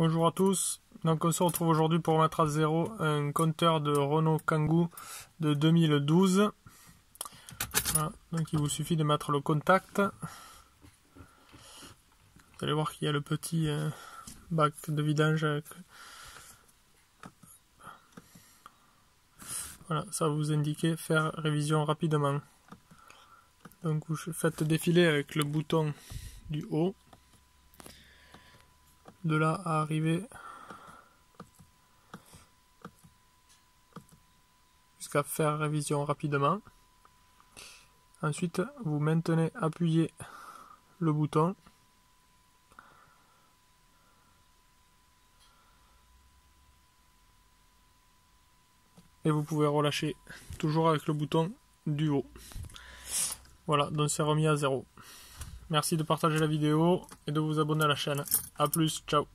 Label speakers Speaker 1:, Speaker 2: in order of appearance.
Speaker 1: Bonjour à tous, donc on se retrouve aujourd'hui pour mettre à zéro un compteur de Renault Kangoo de 2012. donc il vous suffit de mettre le contact. Vous allez voir qu'il y a le petit euh, bac de vidange. Voilà, ça va vous indiquer faire révision rapidement. Donc vous faites défiler avec le bouton du haut de là à arriver jusqu'à faire révision rapidement. Ensuite, vous maintenez appuyé le bouton. Et vous pouvez relâcher toujours avec le bouton du haut. Voilà, donc c'est remis à zéro. Merci de partager la vidéo et de vous abonner à la chaîne. A plus, ciao